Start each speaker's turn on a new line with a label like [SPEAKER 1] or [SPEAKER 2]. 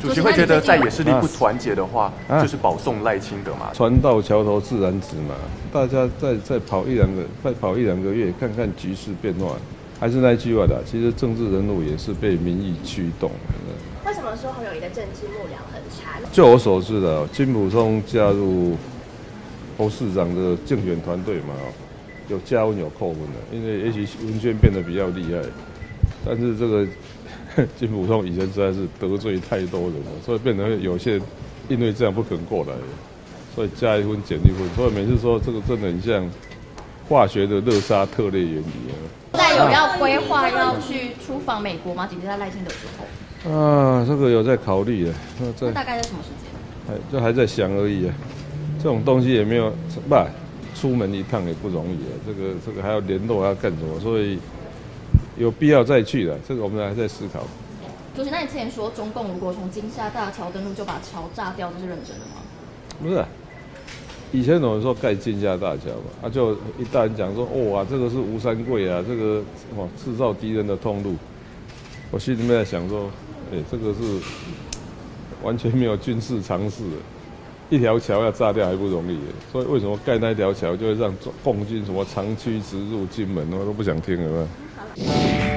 [SPEAKER 1] 主席会觉得在野势力不团结的话，就是保送赖清德嘛？
[SPEAKER 2] 船到桥头自然直嘛，大家再再跑一两个，再跑一两个月，看看局势变化。还是那句话的，其实政治人物也是被民意驱动。
[SPEAKER 3] 为什么说侯友谊的政治幕僚很差？
[SPEAKER 2] 就我所知的，金普聪加入侯市长的竞选团队嘛，有加温有扣分的，因为也许文娟变得比较厉害，但是这个 金普通以前实在是得罪太多人了，所以变成有些因为这样不肯过来，所以加一分减一分，所以每次说这个真的很像化学的热沙特列原理啊。
[SPEAKER 4] 在有要规划要去出访美国吗？紧接在赖清德之后。
[SPEAKER 2] 啊，这个有在考虑的。
[SPEAKER 4] 那大概在什么时间？
[SPEAKER 2] 还就还在想而已啊。这种东西也没有不，出门一趟也不容易啊。这个这个还要联络还要干什么？所以有必要再去的。这个我们还在思考。
[SPEAKER 4] 主席，那你之前说中共如果从金厦大桥登陆就把桥炸掉，这是认真的吗？
[SPEAKER 2] 不是。以前有人说盖金厦大桥嘛，啊，就一大人讲说，哇，这个是吴三桂啊，这个哇制造敌人的通路。我心里面在想说，哎，这个是完全没有军事常识，一条桥要炸掉还不容易，所以为什么盖那条桥就会让共军什么长驱直入金门，我都不想听了。Yeah.